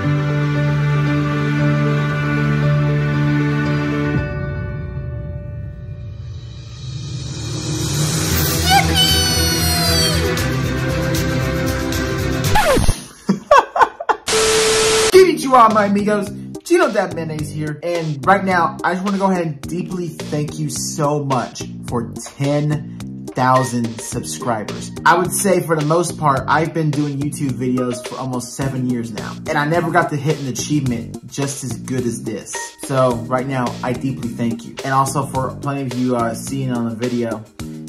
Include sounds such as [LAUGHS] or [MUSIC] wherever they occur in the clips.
[LAUGHS] Konnichiwa, my amigos. Gino Dab Mayonnaise here. And right now, I just want to go ahead and deeply thank you so much for 10 10,000 subscribers. I would say for the most part, I've been doing YouTube videos for almost seven years now. And I never got to hit an achievement just as good as this. So right now, I deeply thank you. And also for plenty of you uh, seeing on the video,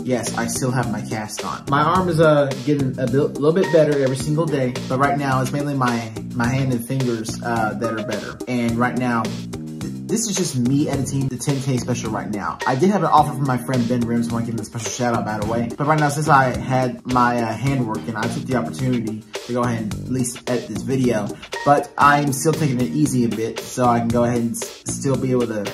yes, I still have my cast on. My arm is uh, getting a little bit better every single day, but right now it's mainly my, my hand and fingers uh, that are better. And right now, this is just me editing the 10K special right now. I did have an offer from my friend Ben Rims, so I want to give him a special shout out by the way. But right now, since I had my uh, hand working, I took the opportunity to go ahead and at least edit this video. But I'm still taking it easy a bit, so I can go ahead and still be able to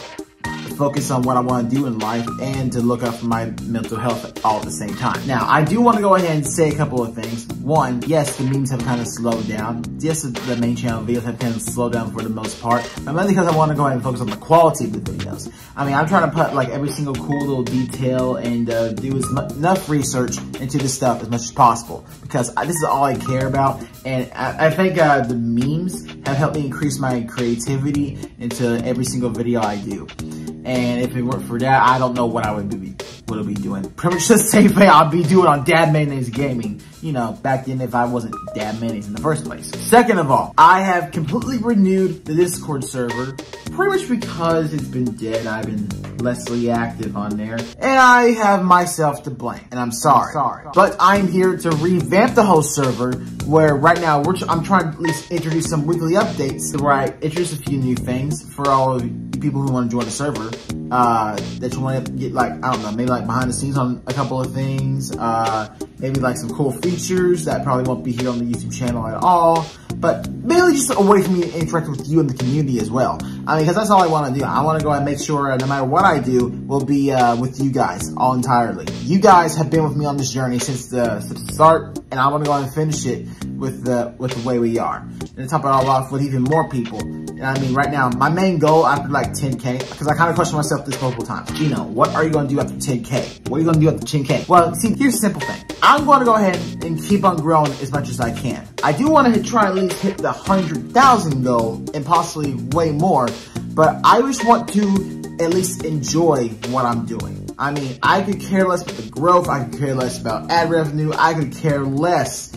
focus on what I want to do in life and to look out for my mental health all at the same time. Now, I do want to go ahead and say a couple of things. One, yes, the memes have kind of slowed down. Yes, the main channel videos have kind of slowed down for the most part, but mainly because I want to go ahead and focus on the quality of the videos. I mean, I'm trying to put like every single cool little detail and uh, do enough research into this stuff as much as possible because I, this is all I care about. And I, I think uh, the memes have helped me increase my creativity into every single video I do. And if it weren't for that, I don't know what I would be would be doing. Pretty much the same thing I'd be doing on Dab Mayonnaise Gaming. You know, back then if I wasn't Dab Mayonnaise in the first place. Second of all, I have completely renewed the Discord server, pretty much because it's been dead. I've been lessly active on there. And I have myself to blame, and I'm sorry. I'm sorry. But I'm here to revamp the whole server, where right now we're I'm trying to at least introduce some weekly updates where I introduce a few new things for all of people who want to join the server. Uh, that you want to get like, I don't know, maybe like behind the scenes on a couple of things. Uh, maybe like some cool features that probably won't be here on the YouTube channel at all. But mainly just a way for me to interact with you in the community as well. I mean, because that's all I want to do. I want to go and make sure no matter what I do, will be uh, with you guys all entirely. You guys have been with me on this journey since the, since the start, and I want to go and finish it with the with the way we are. And to top it all off with even more people. And I mean, right now, my main goal after like 10K, because I kind of questioned myself this multiple times. Gino, what are you going to do after 10K? What are you going to do after 10K? Well, see, here's a simple thing. I'm going to go ahead and keep on growing as much as I can. I do want to try at least hit the 100,000 goal and possibly way more, but I just want to at least enjoy what I'm doing. I mean, I could care less about the growth. I could care less about ad revenue. I could care less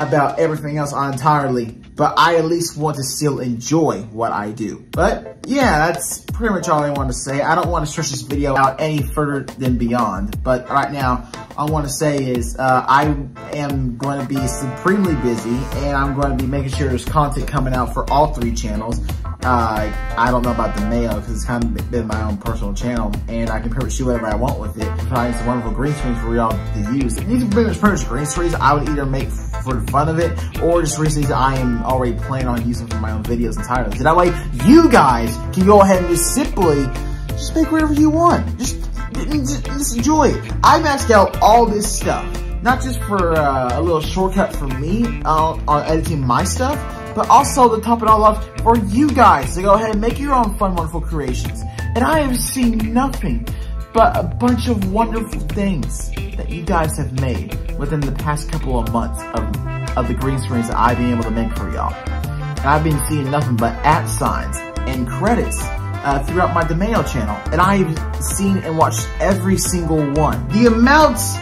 about everything else entirely but I at least want to still enjoy what I do. But yeah, that's pretty much all I want to say. I don't want to stretch this video out any further than beyond, but right now, I want to say is uh, I am going to be supremely busy and I'm going to be making sure there's content coming out for all three channels. Uh, I don't know about the mail because it's kind of been my own personal channel and I can pretty much do whatever I want with it. Find some wonderful green screens for y'all to use. Pretty much, pretty much green screens I would either make for the fun of it or just recently I am already planning on using for my own videos entirely. So that way you guys can go ahead and just simply just make whatever you want. Just, just, just enjoy it. I maxed out all this stuff not just for uh, a little shortcut for me uh, on editing my stuff, but also to top it all off for you guys to go ahead and make your own fun, wonderful creations. And I have seen nothing but a bunch of wonderful things that you guys have made within the past couple of months of, of the green screens that I've been able to make for y'all. And I've been seeing nothing but at signs and credits uh, throughout my DeMayo channel. And I've seen and watched every single one. The amounts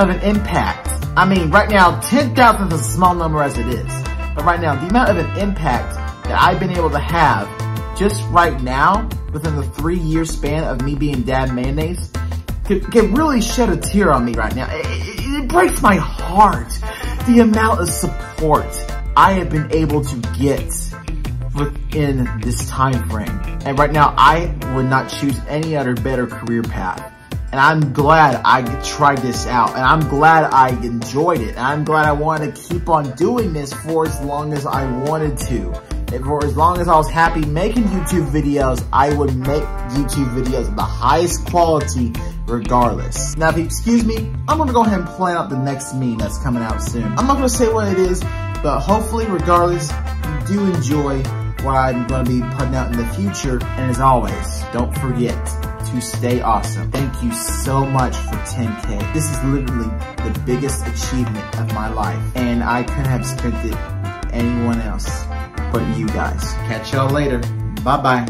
of an impact, I mean, right now, 10,000 is a small number as it is. But right now, the amount of an impact that I've been able to have just right now, within the three year span of me being Dab Mayonnaise, could really shed a tear on me right now. It, it, it breaks my heart. The amount of support I have been able to get within this time frame. And right now, I would not choose any other better career path. And I'm glad I tried this out. And I'm glad I enjoyed it. And I'm glad I wanted to keep on doing this for as long as I wanted to. And for as long as I was happy making YouTube videos, I would make YouTube videos of the highest quality regardless. Now, if you excuse me, I'm gonna go ahead and plan out the next meme that's coming out soon. I'm not gonna say what it is, but hopefully, regardless, you do enjoy what I'm gonna be putting out in the future. And as always, don't forget, to stay awesome. Thank you so much for 10K. This is literally the biggest achievement of my life and I couldn't have spent it anyone else. but you guys. Catch y'all later. Bye-bye.